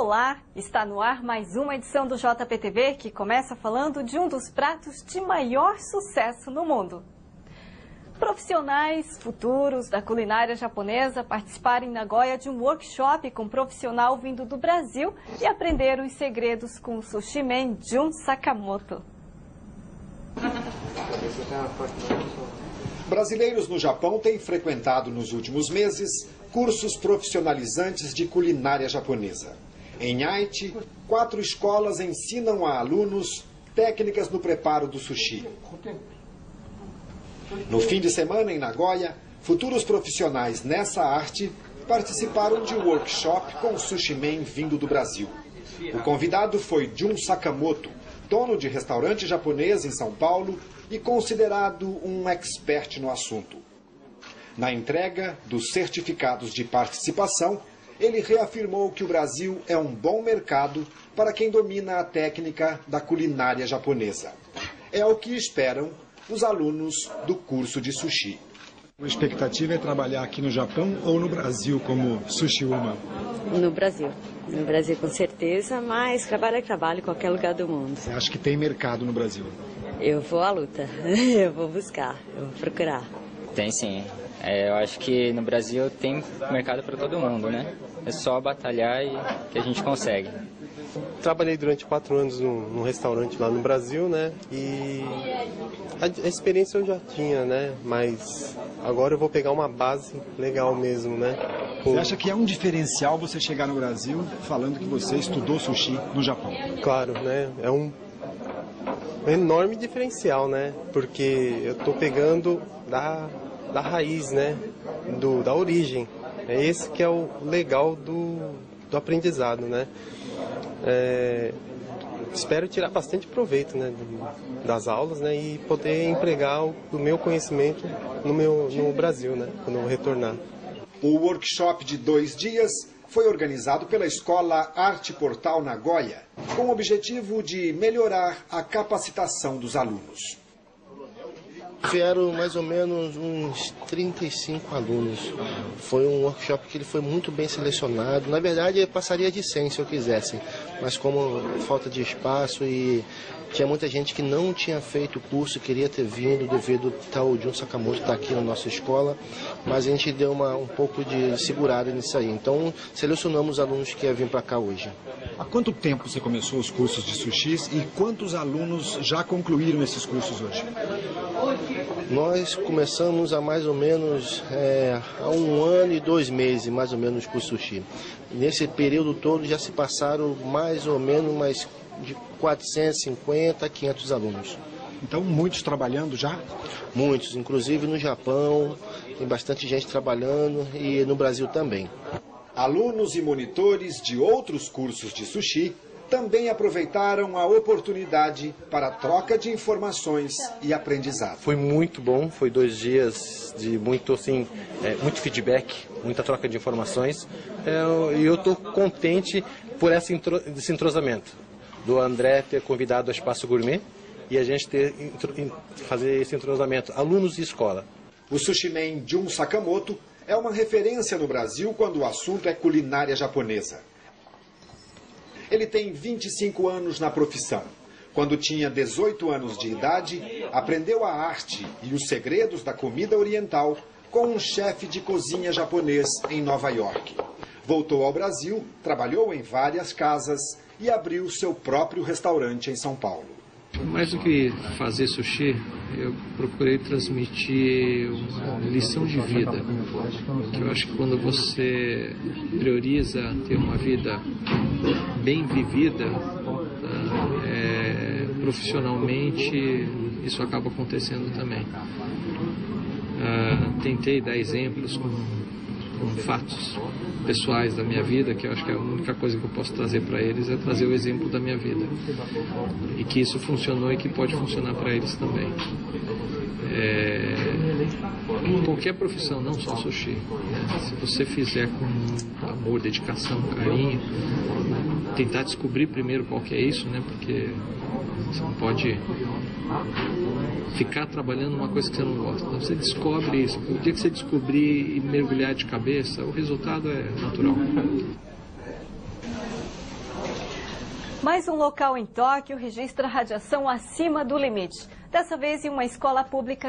Olá, está no ar mais uma edição do JPTV que começa falando de um dos pratos de maior sucesso no mundo. Profissionais futuros da culinária japonesa participaram em Nagoya de um workshop com um profissional vindo do Brasil e aprenderam os segredos com o sushi man Jun Sakamoto. Brasileiros no Japão têm frequentado nos últimos meses cursos profissionalizantes de culinária japonesa. Em Aichi, quatro escolas ensinam a alunos técnicas no preparo do sushi. No fim de semana, em Nagoya, futuros profissionais nessa arte participaram de um workshop com sushi man vindo do Brasil. O convidado foi Jun Sakamoto, dono de restaurante japonês em São Paulo e considerado um expert no assunto. Na entrega dos certificados de participação, ele reafirmou que o Brasil é um bom mercado para quem domina a técnica da culinária japonesa. É o que esperam os alunos do curso de sushi. A expectativa é trabalhar aqui no Japão ou no Brasil como sushi uma? No Brasil. No Brasil com certeza, mas trabalho é trabalho em qualquer lugar do mundo. Você acha que tem mercado no Brasil? Eu vou à luta, eu vou buscar, eu vou procurar. Tem sim. É, eu acho que no Brasil tem mercado para todo mundo, né? É só batalhar e que a gente consegue. Trabalhei durante quatro anos num, num restaurante lá no Brasil, né? E a, a, experiência eu já tinha, né? Mas agora eu vou pegar uma base legal mesmo, né? Você acha que é um diferencial você chegar no Brasil falando que você estudou sushi no Japão? Claro, né? É um enorme diferencial, né? Porque eu tô pegando da, da raiz, né? Do, da origem. É esse que é o legal do, do aprendizado, né? É, espero tirar bastante proveito né, das aulas né, e poder empregar o, o meu conhecimento no, meu, no Brasil, né, quando eu retornar. O workshop de dois dias foi organizado pela Escola Arte Portal Nagoya, com o objetivo de melhorar a capacitação dos alunos. Vieram mais ou menos uns 35 alunos. Foi um workshop que ele foi muito bem selecionado. Na verdade, passaria de 100 se eu quisesse, mas como falta de espaço e tinha muita gente que não tinha feito o curso, queria ter vindo devido ao Jun Sakamoto estar aqui na nossa escola, mas a gente deu uma, um pouco de segurada nisso aí. Então, selecionamos os alunos que iam vir para cá hoje. Há quanto tempo você começou os cursos de sushis e quantos alunos já concluíram esses cursos hoje? Nós começamos há mais ou menos é, há um ano e dois meses, mais ou menos, com o sushi. Nesse período todo já se passaram mais ou menos mais de 450 a 500 alunos. Então, muitos trabalhando já? Muitos, inclusive no Japão, tem bastante gente trabalhando e no Brasil também. Alunos e monitores de outros cursos de sushi também aproveitaram a oportunidade para troca de informações e aprendizado. Foi muito bom, foi dois dias de muito assim, é, muito feedback, muita troca de informações é, e eu estou contente por essa intro, esse entrosamento do André ter convidado o Espaço Gourmet e a gente ter fazer esse entrosamento, alunos e escola. O sushi man Jun Sakamoto é uma referência no Brasil quando o assunto é culinária japonesa. Ele tem 25 anos na profissão. Quando tinha 18 anos de idade, aprendeu a arte e os segredos da comida oriental com um chefe de cozinha japonês em Nova York. Voltou ao Brasil, trabalhou em várias casas e abriu seu próprio restaurante em São Paulo. Mais do que fazer sushi, eu procurei transmitir uma lição de vida. Que eu acho que quando você prioriza ter uma vida bem vivida, é, profissionalmente, isso acaba acontecendo também. Uh, tentei dar exemplos com, com fatos pessoais da minha vida, que eu acho que é a única coisa que eu posso trazer para eles é trazer o exemplo da minha vida. E que isso funcionou e que pode funcionar para eles também. É, qualquer profissão, não só sushi. Né? Se você fizer com amor, dedicação, carinho, tentar descobrir primeiro qual que é isso, né? Porque você não pode ficar trabalhando uma coisa que você não gosta. Então você descobre isso. O dia que você descobrir e mergulhar de cabeça, o resultado é natural. Mais um local em Tóquio registra radiação acima do limite. Dessa vez em uma escola pública